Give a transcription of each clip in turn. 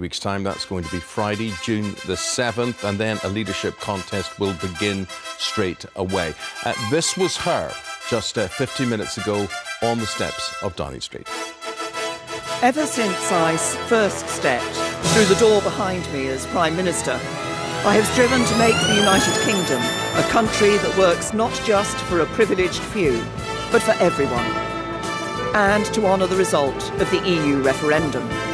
weeks time. That's going to be friday june the 7th and then a leadership contest will begin straight away. Uh, this was her just uh, 50 minutes ago on the steps of downing street. Ever since i first stepped through the door behind me as prime minister i have striven to make the united kingdom a country that works not just for a privileged few but for everyone and to honour the result of the eu referendum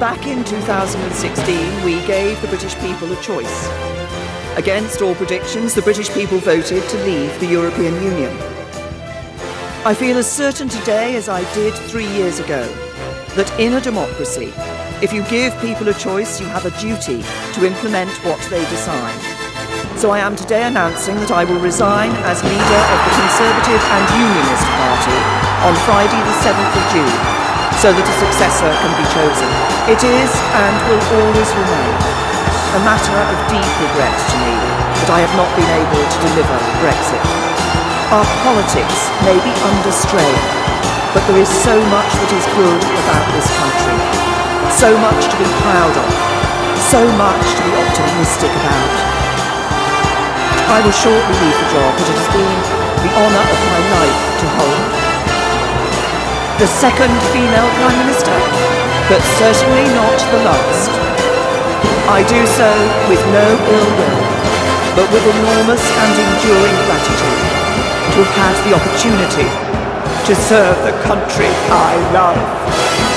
Back in 2016, we gave the British people a choice. Against all predictions, the British people voted to leave the European Union. I feel as certain today as I did three years ago that in a democracy, if you give people a choice, you have a duty to implement what they decide. So I am today announcing that I will resign as leader of the Conservative and Unionist Party on Friday the 7th of June so that a successor can be chosen. It is, and will always remain, a matter of deep regret to me that I have not been able to deliver Brexit. Our politics may be under strain, but there is so much that is good about this country, so much to be proud of, so much to be optimistic about. I will shortly leave the job that it has been the honour of my life the second female Prime Minister, but certainly not the last. I do so with no ill will, but with enormous and enduring gratitude to have had the opportunity to serve the country I love.